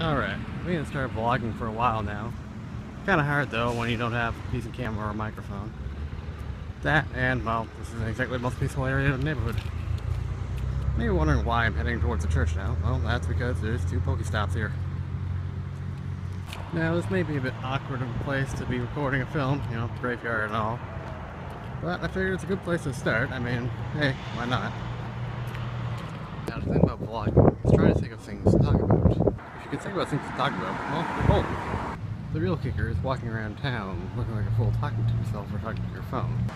Alright, we gonna start vlogging for a while now. Kinda hard though when you don't have a decent camera or a microphone. That and, well, this isn't exactly the most peaceful area of the neighborhood. Maybe wondering why I'm heading towards the church now. Well, that's because there's two Pokestops here. Now, this may be a bit awkward of a place to be recording a film, you know, graveyard and all. But I figured it's a good place to start. I mean, hey, why not? Now, the thing about vlogging is trying to think of things to talk about. Can think about things to talk about, well. The real kicker is walking around town looking like a fool talking to yourself or talking to your phone.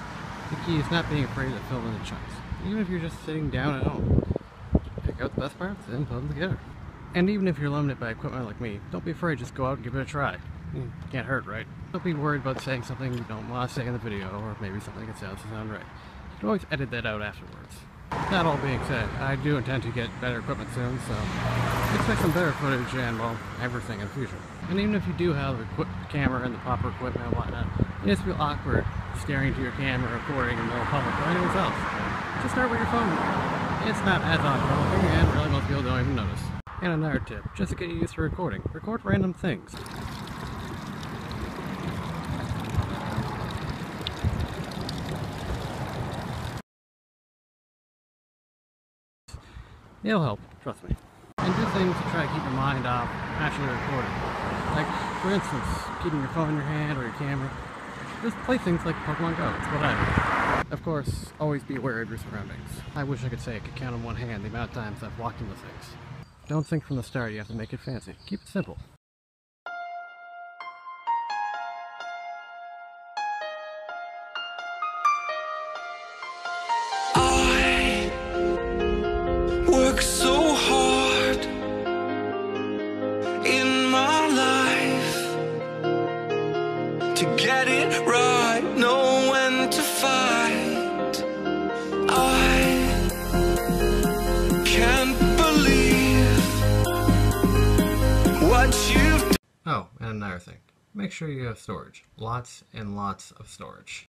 The key is not being afraid to film in the chunks, even if you're just sitting down at home. Pick out the best parts and put them together. And even if you're limited by equipment like me, don't be afraid, just go out and give it a try. Can't hurt, right? Don't be worried about saying something you don't want to say in the video, or maybe something that sounds sound right. You can always edit that out afterwards. That all being said, I do intend to get better equipment soon, so expect some better footage and, well, everything in the future. And even if you do have a equip camera and the proper equipment and whatnot, just feel awkward staring into your camera, recording in the public or anyone else. Just start with your phone. It's not as awkward and really most people don't even notice. And another tip, just to get you used to recording, record random things. It'll help, trust me. And do things to try to keep your mind off actually recording. Like, for instance, keeping your phone in your hand or your camera. Just play things like Pokemon Go, it's what I do. Of course, always be aware of your surroundings. I wish I could say I could count on one hand the amount of times I've walked into things. Don't think from the start you have to make it fancy. Keep it simple. To get it right, know when to fight. I can't believe what you've Oh, and another thing. Make sure you have storage. Lots and lots of storage.